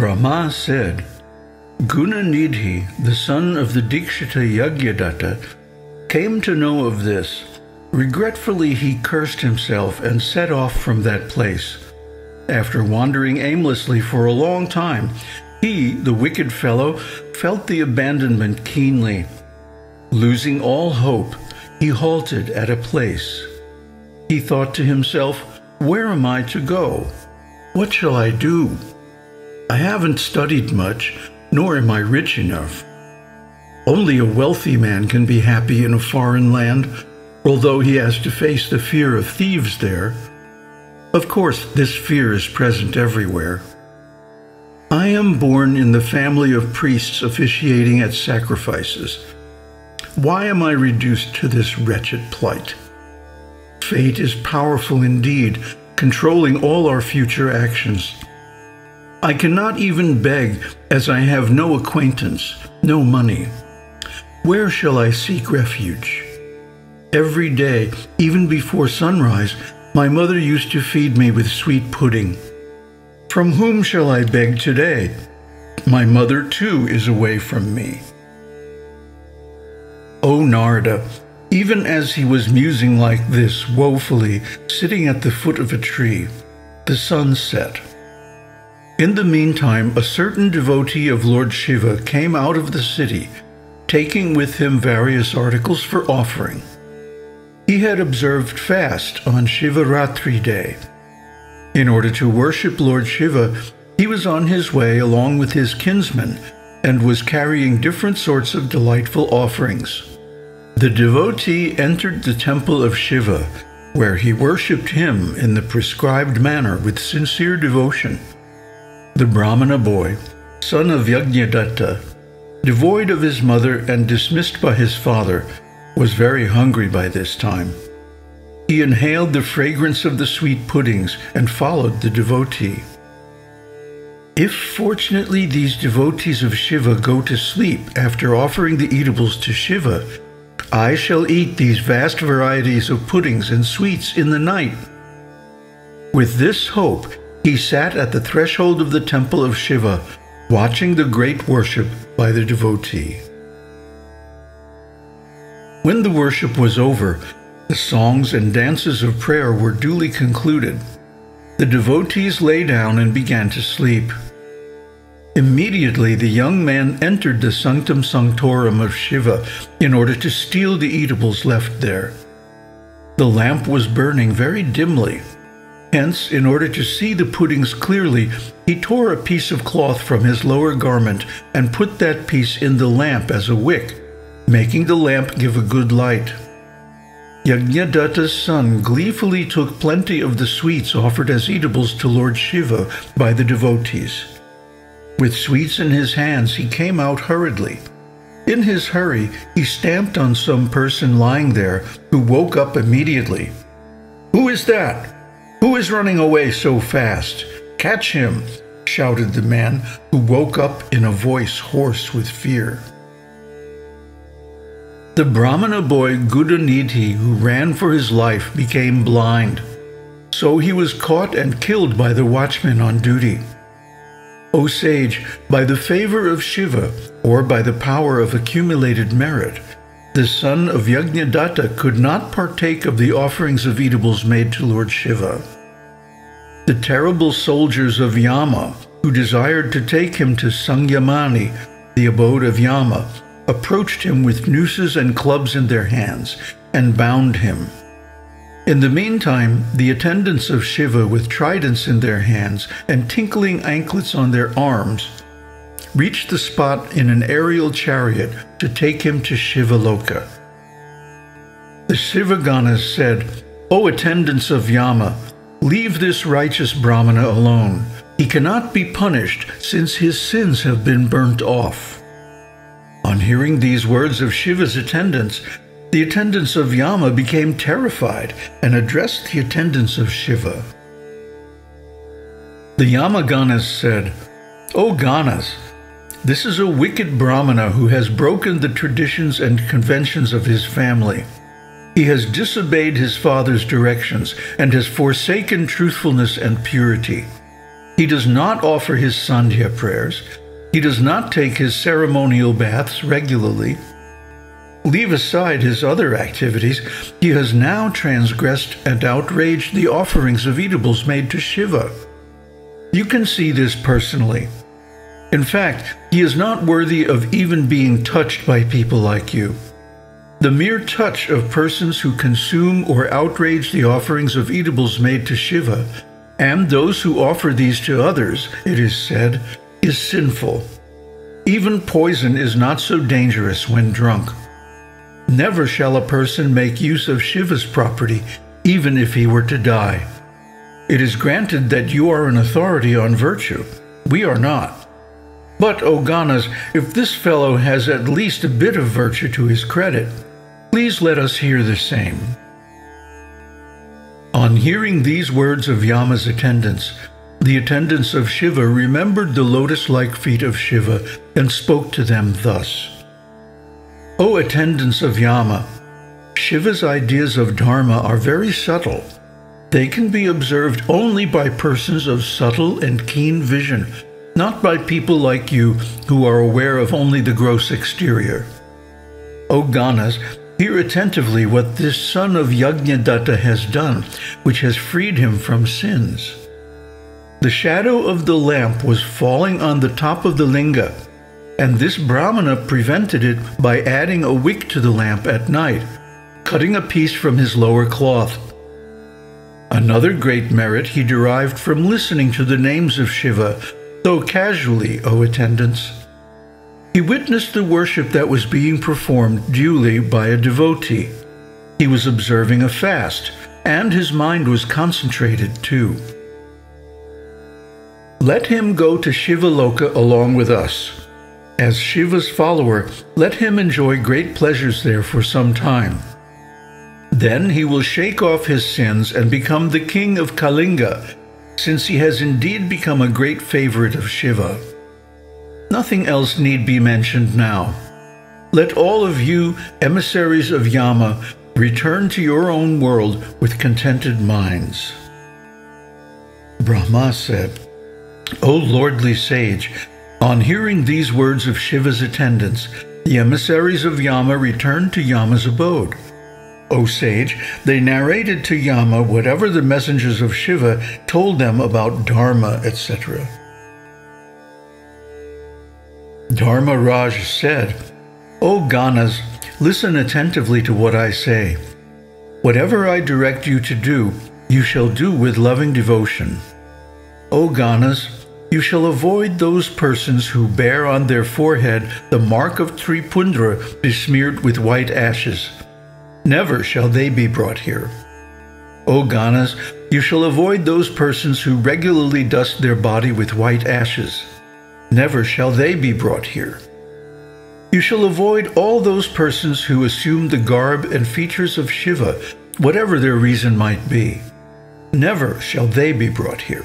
Brahma said, Gunanidhi, the son of the Dikshita Yagyadatta, came to know of this. Regretfully, he cursed himself and set off from that place. After wandering aimlessly for a long time, he, the wicked fellow, felt the abandonment keenly. Losing all hope, he halted at a place. He thought to himself, Where am I to go? What shall I do? I haven't studied much, nor am I rich enough. Only a wealthy man can be happy in a foreign land, although he has to face the fear of thieves there. Of course, this fear is present everywhere. I am born in the family of priests officiating at sacrifices. Why am I reduced to this wretched plight? Fate is powerful indeed, controlling all our future actions. I cannot even beg, as I have no acquaintance, no money. Where shall I seek refuge? Every day, even before sunrise, my mother used to feed me with sweet pudding. From whom shall I beg today? My mother, too, is away from me. O Narada, even as he was musing like this, woefully, sitting at the foot of a tree, the sun set. In the meantime, a certain devotee of Lord Shiva came out of the city, taking with him various articles for offering. He had observed fast on Shivaratri day. In order to worship Lord Shiva, he was on his way along with his kinsmen and was carrying different sorts of delightful offerings. The devotee entered the temple of Shiva, where he worshipped him in the prescribed manner with sincere devotion. The Brahmana boy, son of Yajnadatta, devoid of his mother and dismissed by his father, was very hungry by this time. He inhaled the fragrance of the sweet puddings and followed the devotee. If fortunately these devotees of Shiva go to sleep after offering the eatables to Shiva, I shall eat these vast varieties of puddings and sweets in the night. With this hope, he sat at the threshold of the temple of Shiva, watching the great worship by the devotee. When the worship was over, the songs and dances of prayer were duly concluded. The devotees lay down and began to sleep. Immediately the young man entered the sanctum sanctorum of Shiva in order to steal the eatables left there. The lamp was burning very dimly, Hence, in order to see the puddings clearly, he tore a piece of cloth from his lower garment and put that piece in the lamp as a wick, making the lamp give a good light. Yajnadatta's son gleefully took plenty of the sweets offered as eatables to Lord Shiva by the devotees. With sweets in his hands, he came out hurriedly. In his hurry, he stamped on some person lying there, who woke up immediately. Who is that? Who is running away so fast? Catch him, shouted the man, who woke up in a voice hoarse with fear. The Brahmana boy Gunanidhi, who ran for his life, became blind. So he was caught and killed by the watchman on duty. O sage, by the favor of Shiva, or by the power of accumulated merit, the son of Yajnadatta could not partake of the offerings of eatables made to Lord Shiva. The terrible soldiers of Yama, who desired to take him to Sangyamani, the abode of Yama, approached him with nooses and clubs in their hands and bound him. In the meantime, the attendants of Shiva with tridents in their hands and tinkling anklets on their arms reached the spot in an aerial chariot to take him to Shivaloka. The Shivaganas said, O attendants of Yama, leave this righteous Brahmana alone. He cannot be punished since his sins have been burnt off. On hearing these words of Shiva's attendants, the attendants of Yama became terrified and addressed the attendants of Shiva. The Yamaganas said, O Ganas, this is a wicked Brahmana who has broken the traditions and conventions of his family. He has disobeyed his father's directions and has forsaken truthfulness and purity. He does not offer his Sandhya prayers. He does not take his ceremonial baths regularly. Leave aside his other activities, he has now transgressed and outraged the offerings of eatables made to Shiva. You can see this personally. In fact, he is not worthy of even being touched by people like you. The mere touch of persons who consume or outrage the offerings of eatables made to Shiva, and those who offer these to others, it is said, is sinful. Even poison is not so dangerous when drunk. Never shall a person make use of Shiva's property, even if he were to die. It is granted that you are an authority on virtue. We are not. But, O Ganas, if this fellow has at least a bit of virtue to his credit, please let us hear the same. On hearing these words of Yama's attendants, the attendants of Shiva remembered the lotus-like feet of Shiva and spoke to them thus. O attendants of Yama, Shiva's ideas of Dharma are very subtle. They can be observed only by persons of subtle and keen vision not by people like you who are aware of only the gross exterior. O Ganas, hear attentively what this son of Yajnadatta has done, which has freed him from sins. The shadow of the lamp was falling on the top of the linga, and this Brahmana prevented it by adding a wick to the lamp at night, cutting a piece from his lower cloth. Another great merit he derived from listening to the names of Shiva though casually, O attendants. He witnessed the worship that was being performed duly by a devotee. He was observing a fast, and his mind was concentrated too. Let him go to Shivaloka along with us. As Shiva's follower, let him enjoy great pleasures there for some time. Then he will shake off his sins and become the king of Kalinga since he has indeed become a great favorite of Shiva. Nothing else need be mentioned now. Let all of you, emissaries of Yama, return to your own world with contented minds. Brahma said, O lordly sage, on hearing these words of Shiva's attendants, the emissaries of Yama returned to Yama's abode. O sage, they narrated to Yama whatever the messengers of Shiva told them about Dharma, etc. Dharma Raj said, O Ganas, listen attentively to what I say. Whatever I direct you to do, you shall do with loving devotion. O Ganas, you shall avoid those persons who bear on their forehead the mark of Tripundra besmeared with white ashes Never shall they be brought here. O Ganas, you shall avoid those persons who regularly dust their body with white ashes. Never shall they be brought here. You shall avoid all those persons who assume the garb and features of Shiva, whatever their reason might be. Never shall they be brought here.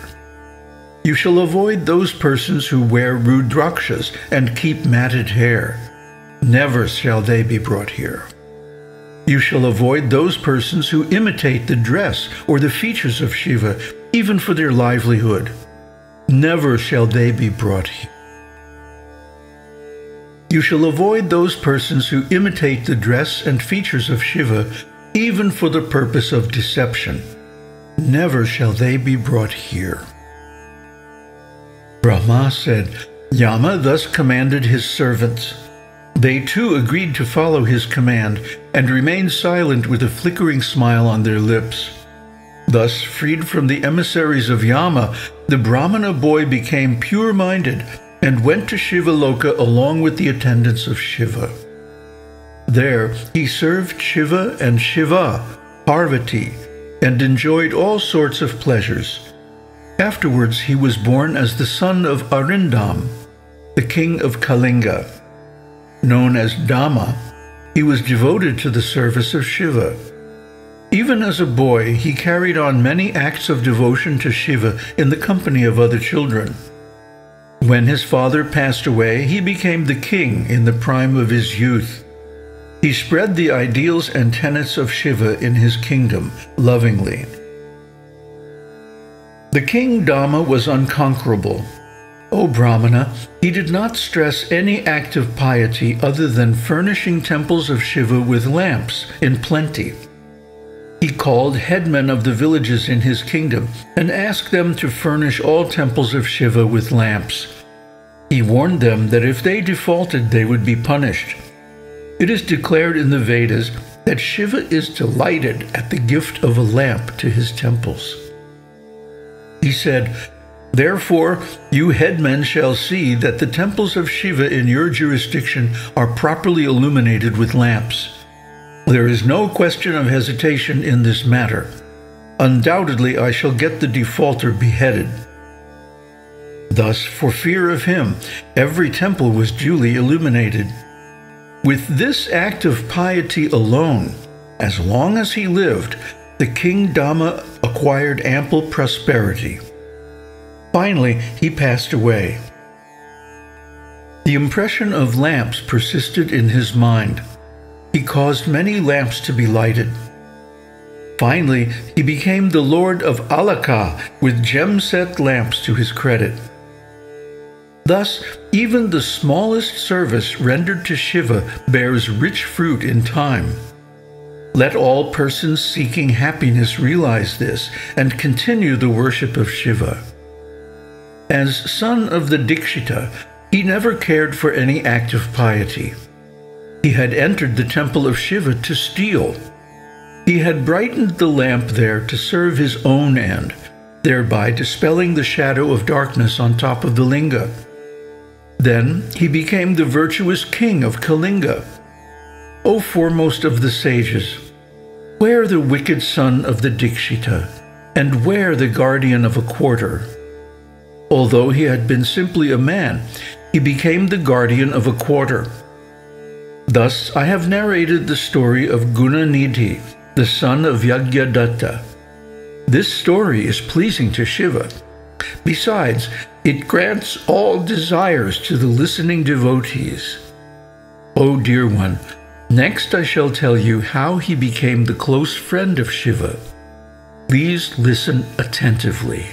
You shall avoid those persons who wear rudrakshas and keep matted hair. Never shall they be brought here. You shall avoid those persons who imitate the dress or the features of Shiva, even for their livelihood. Never shall they be brought here. You shall avoid those persons who imitate the dress and features of Shiva, even for the purpose of deception. Never shall they be brought here. Brahma said, Yama thus commanded his servants, they too agreed to follow his command and remained silent with a flickering smile on their lips. Thus, freed from the emissaries of Yama, the Brahmana boy became pure minded and went to Shivaloka along with the attendants of Shiva. There, he served Shiva and Shiva, Parvati, and enjoyed all sorts of pleasures. Afterwards, he was born as the son of Arindam, the king of Kalinga known as Dama, he was devoted to the service of Shiva. Even as a boy, he carried on many acts of devotion to Shiva in the company of other children. When his father passed away, he became the king in the prime of his youth. He spread the ideals and tenets of Shiva in his kingdom lovingly. The king Dama was unconquerable. O Brahmana, he did not stress any act of piety other than furnishing temples of Shiva with lamps in plenty. He called headmen of the villages in his kingdom and asked them to furnish all temples of Shiva with lamps. He warned them that if they defaulted, they would be punished. It is declared in the Vedas that Shiva is delighted at the gift of a lamp to his temples. He said, Therefore, you headmen shall see that the temples of Shiva in your jurisdiction are properly illuminated with lamps. There is no question of hesitation in this matter. Undoubtedly, I shall get the defaulter beheaded. Thus, for fear of him, every temple was duly illuminated. With this act of piety alone, as long as he lived, the king Dama acquired ample prosperity. Finally, he passed away. The impression of lamps persisted in his mind. He caused many lamps to be lighted. Finally, he became the lord of Alaka with gem-set lamps to his credit. Thus, even the smallest service rendered to Shiva bears rich fruit in time. Let all persons seeking happiness realize this and continue the worship of Shiva. As son of the Dikshita, he never cared for any act of piety. He had entered the temple of Shiva to steal. He had brightened the lamp there to serve his own end, thereby dispelling the shadow of darkness on top of the linga. Then he became the virtuous king of Kalinga. O foremost of the sages, where the wicked son of the Dikshita, and where the guardian of a quarter? Although he had been simply a man, he became the guardian of a quarter. Thus I have narrated the story of Gunanidhi, the son of Yagyadatta. This story is pleasing to Shiva. Besides, it grants all desires to the listening devotees. O dear one, next I shall tell you how he became the close friend of Shiva. Please listen attentively.